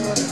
Oh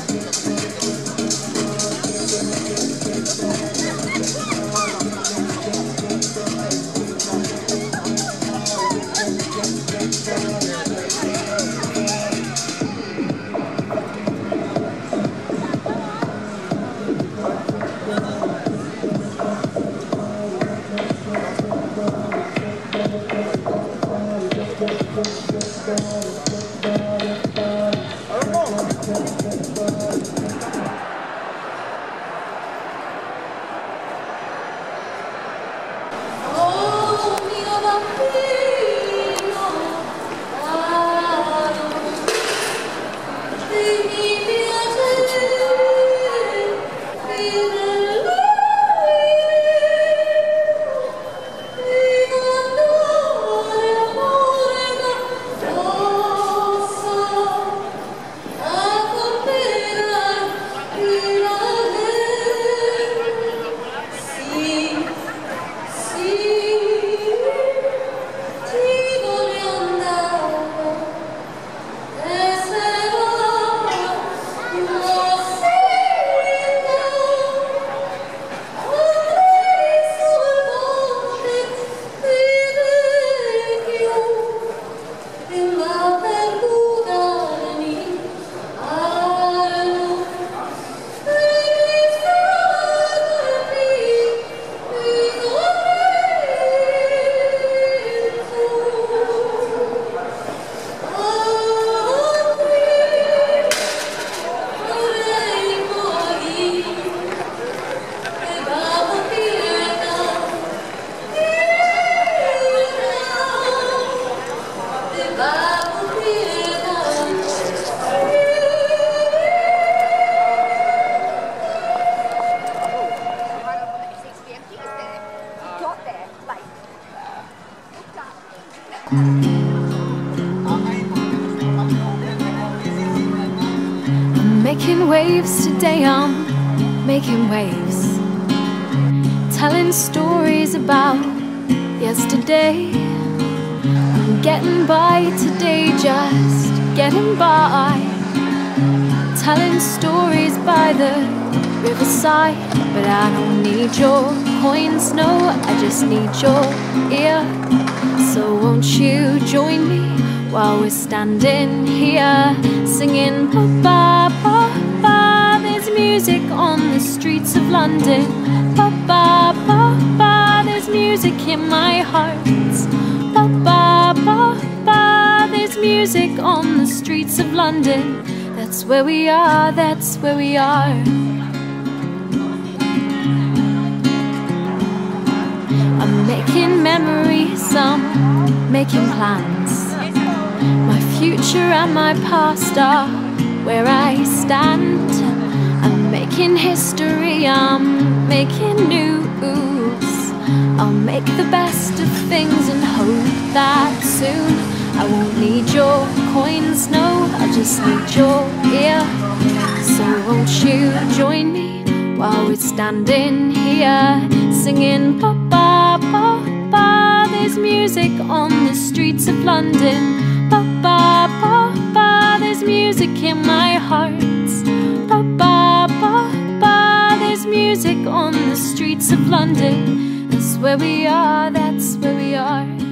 I'm making waves today, I'm making waves. Telling stories about yesterday. I'm getting by today, just getting by. Telling stories by the riverside. But I don't need your coins, no, I just need your ear. So won't you join me while we're standing here singing ba ba? There's music on the streets of London. Ba ba. There's music in my heart. Ba ba. There's music on the streets of London. That's where we are. That's where we are. I'm making memories, I'm making plans. My future and my past are where I stand. I'm making history, I'm making news. I'll make the best of things and hope that soon I won't need your coins, no, I just need your ear. So won't you join me while we're standing here singing ba ba? There's music on the streets of London. Ba ba. There's music in my heart. Ba ba. There's music on the streets of London. That's where we are. That's where we are.